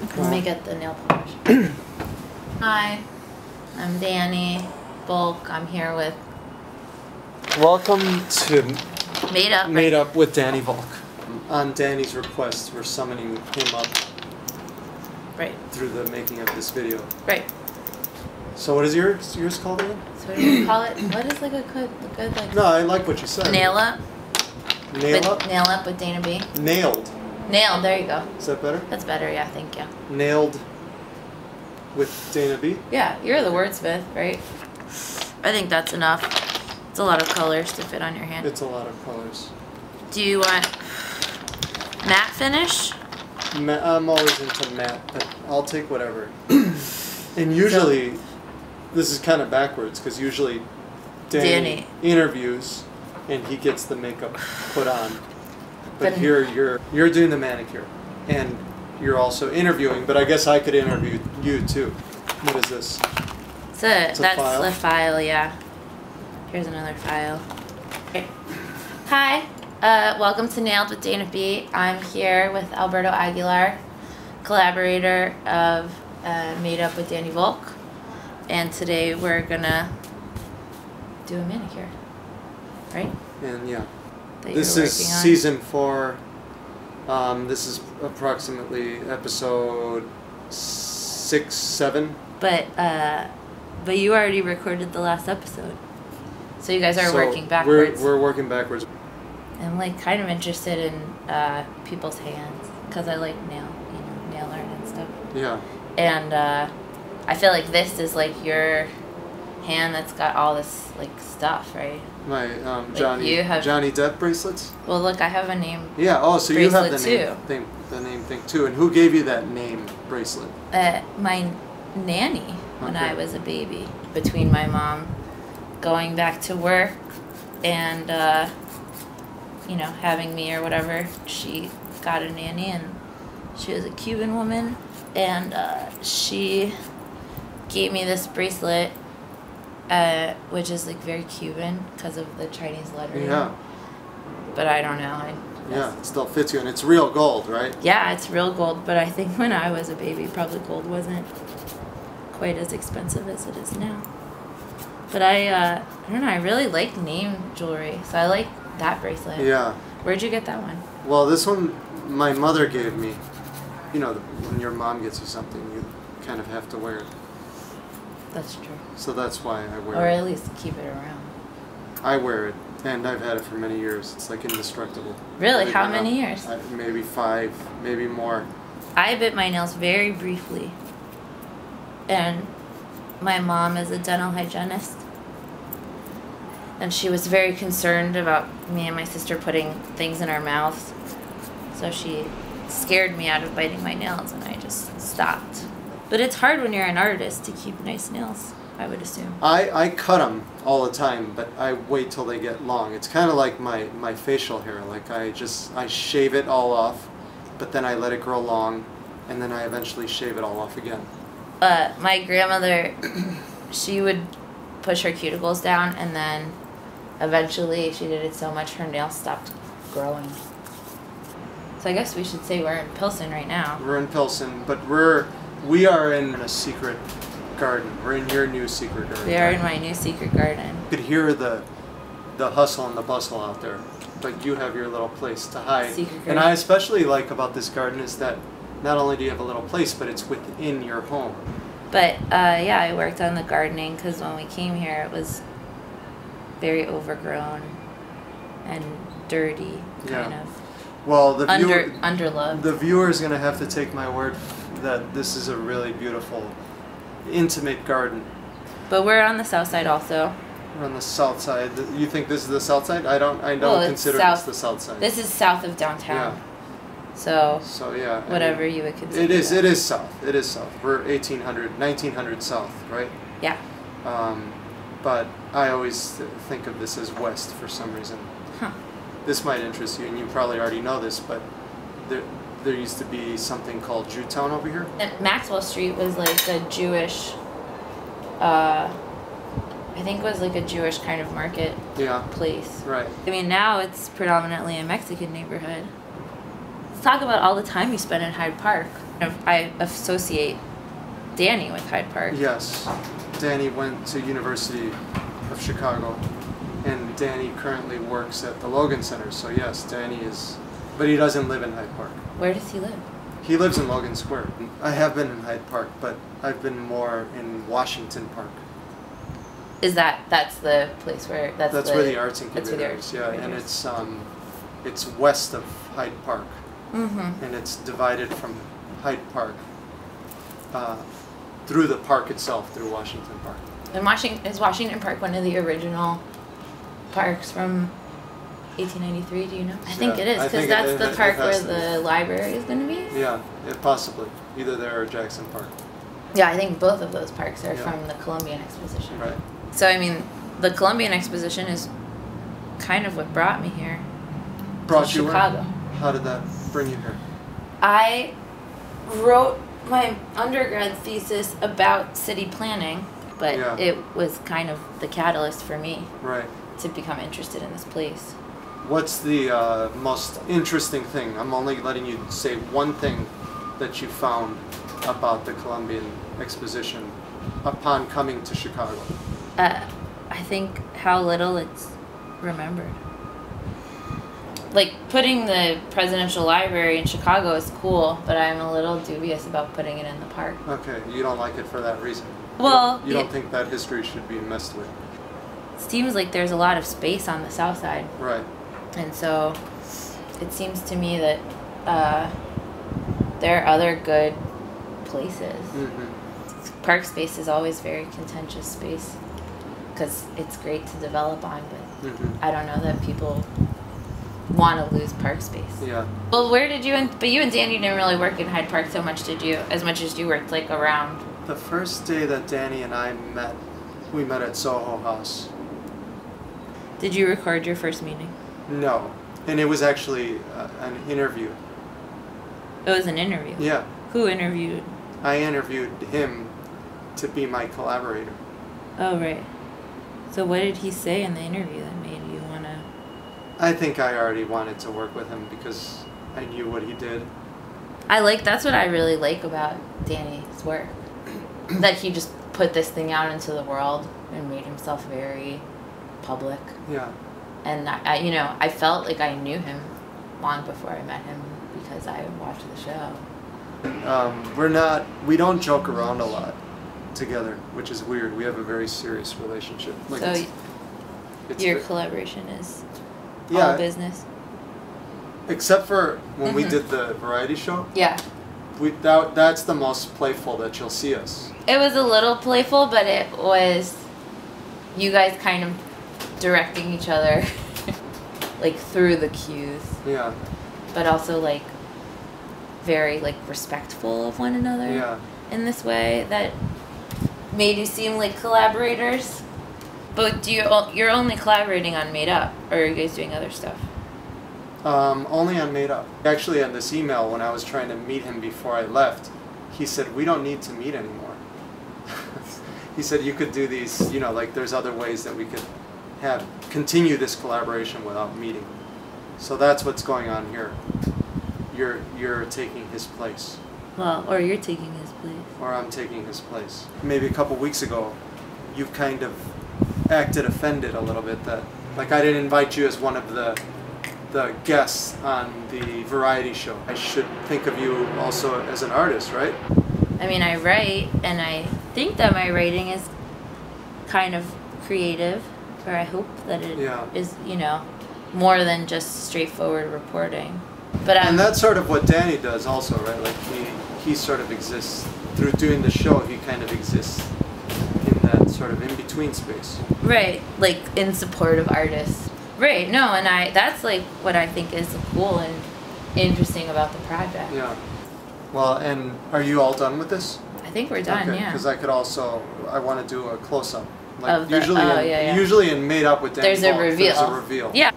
Let me get the nail polish. Hi, I'm Danny Volk. I'm here with Welcome to Made Up. Made Up with Danny Volk. On Danny's request, we're summoning him up Right, through the making of this video. right. So what is yours yours called again? So what do you call it? What is like a good, a good like No, I like what you said. nail up? Nail with, up. Nail up with Dana B. Nailed. Nail. There you go. Is that better? That's better. Yeah, thank you. Nailed with Dana B. Yeah, you're the wordsmith, right? I think that's enough. It's a lot of colors to fit on your hand. It's a lot of colors. Do you want matte finish? Ma- I'm always into matte, but I'll take whatever. and usually, this is kind of backwards because usually Danny, Danny. interviews and he gets the makeup put on. But But- here you're you're doing the manicure and you're also interviewing. But I guess I could interview you too. What is this? It's a, It's a that's file? the file, yeah. Here's another file. Okay. Hi, uh, welcome to Nailed with Dana B. I'm here with Alberto Aguilar, collaborator of uh, Made Up with Danny Volk, and today we're gonna do a manicure, right? And yeah, That this is working on. season four. Um, this is approximately episode six, seven. But uh, but you already recorded the last episode, so you guys are So working backwards. We're, we're working backwards. I'm like kind of interested in uh, people's hands because I like nail, you know, nail art and stuff. Yeah. And uh, I feel like this is like your hand that's got all this like stuff, right? My um, Like Johnny you have- Johnny Depp bracelets. Well, look, I have a name. Yeah. Oh, so you have the name too. thing, the name thing too. And who gave you that name bracelet? Uh, my nanny when I was a baby, between my mom going back to work and uh, you know having me or whatever, she got a nanny and she was a Cuban woman and uh, she gave me this bracelet, uh, which is like very Cuban because of the Chinese lettering. Yeah. But I don't know. I, Yeah. It still fits you, and it's real gold, right? yeah, it's real gold, but I think when I was a baby, probably gold wasn't quite as expensive as it is now. But I, uh, I don't know, I really like name jewelry, so I like that bracelet. Yeah. Where'd you get that one? Well, this one my mother gave me. You know, when your mom gets you something, you kind of have to wear it. That's true. So that's why I wear Or it. at least keep it around. I wear it, and I've had it for many years. It's like indestructible. Really? How or many years? I, maybe five, maybe more. I bit my nails very briefly. And my mom is a dental hygienist. And she was very concerned about me and my sister putting things in our mouths. So she scared me out of biting my nails and I just stopped. But it's hard when you're an artist to keep nice nails, I would assume. I, I cut them all the time, but I wait till they get long. It's kind of like my, my facial hair. Like I just I shave it all off, but then I let it grow long, and then I eventually shave it all off again. uh, my grandmother, she would push her cuticles down, and then eventually she did it so much her nails stopped growing. So I guess we should say we're in Pilsen right now. We're in Pilsen, but we're we are in a secret garden. We're in your new secret garden. We are in my new secret garden. You could hear the the hustle and the bustle out there, but you have your little place to hide. Secret garden. And. I especially like about this garden is that not only do you have a little place, but it's within your home. But uh, yeah, I worked on the gardening because when we came here, it was very overgrown and dirty, kind Yeah. of Well, the under viewer, underloved. the viewer is gonna have to take my word that this is a really beautiful, intimate garden. but we're on the south side also. We're on the south side. You think this is the south side? I don't. I don't Well, consider south- this the south side. This is south of downtown. Yeah. So So yeah. I whatever mean, you would consider. It is. that. It is south. It is south. We're 1800, 1900 south, right? Yeah. Um, but I always th- think of this as west for some reason. Huh. This might interest you, and you probably already know this, but there there used to be something called Jewtown over here. And Maxwell Street was like a Jewish, uh, I think was like a Jewish kind of market Yeah. place. Right. I mean, now it's predominantly a Mexican neighborhood. Let's talk about all the time you spend in Hyde Park. I associate Danny with Hyde Park. Yes, Danny went to University of Chicago, and Danny currently works at the Logan Center. So yes, Danny is, but he doesn't live in Hyde Park. Where does he live? He lives in Logan Square. I have been in Hyde Park, but I've been more in Washington Park. Is that that's the place where that's That's the, where the arts that's where incubator the arts is. Yeah, and it's um, it's west of Hyde Park, Mm-hmm. and it's divided from Hyde Park uh, through the park itself, through Washington Park. And Washington is Washington Park one of the original parks from 1893. Do you know? I think Yeah, it is because that's it- the it park where has to be. the library is going to be. Yeah, it possibly either there or Jackson Park. Yeah, I think both of those parks are Yeah. from the Columbian Exposition. Right. So I mean, the Columbian Exposition is kind of what brought me here. Brought to you Chicago. in. How did that bring you here? I wrote my undergrad thesis about city planning, but Yeah. it was kind of the catalyst for me Right. to become interested in this place. What's the uh, most interesting thing? I'm only letting you say one thing that you found about the Columbian Exposition upon coming to Chicago. Uh, I think how little it's remembered. Like putting the presidential library in Chicago is cool, but I'm a little dubious about putting it in the park. Okay, you don't like it for that reason. Well, you don't think that history should be messed with, seems like there's a lot of space on the south side, right? And so it seems to me that uh, there are other good places. Mm-hmm. Park space is always very contentious space because it's great to develop on, but Mm-hmm. I don't know that people want to lose park space. Yeah. Well, where did you and but you and Danny didn't really work in Hyde Park so much, did you? As much as you worked like around. The first day that Danny and I met, we met at Soho House. Did you record your first meeting? No, and it was actually uh, an interview. It was an interview. Yeah, Who interviewed? I interviewed him to be my collaborator. Oh right. So what did he say in the interview that made you wanna? I think I already wanted to work with him because I knew what he did. I like that's what I really like about Danny's work. that he just put this thing out into the world and made himself very public. Yeah. And I, I you know, I felt like I knew him long before I met him because I watched the show. Um, we're not, we don't joke around a lot together, which is weird. We have a very serious relationship. Like so it's, it's your ve- collaboration is yeah, all business. except for when we Mhm. did the variety show. Yeah. We, that, that's the most playful that you'll see us. It was a little playful, but it was you guys kind of directing each other like through the cues, Yeah, but also like very like respectful of one another yeah. in this way that made you seem like collaborators. But do you you're only collaborating on Made Up, or are you guys doing other stuff? Um, only on Made Up. Actually, on this email, when I was trying to meet him before I left, he said, We don't need to meet anymore. he said, You could do these, you know, like there's other ways that we could have continue this collaboration without meeting. So that's what's going on here. You're, you're taking his place, Well, or you're taking his place. or I'm taking his place. Maybe a couple weeks ago, you've kind of acted offended a little bit that, like, I didn't invite you as one of the the guests on the variety show. I should think of you also as an artist, right? I mean, I write, and I think that my writing is kind of creative, or I hope that it is, Yeah. you know, more than just straightforward reporting. But I'm And um, that's sort of what Danny does also, right? Like he he sort of exists through doing the show. He kind of exists in that sort of in between space. right, like in support of artists. Right. No, and I that's like what I think is cool and interesting about the project. Yeah. Well, and are you all done with this? I think we're done. Yeah. Because I could also I want to do a close up. Like Of the- usually, oh, in, yeah, yeah. usually in Made Up with Danny There's a reveal. There's a reveal. Yeah.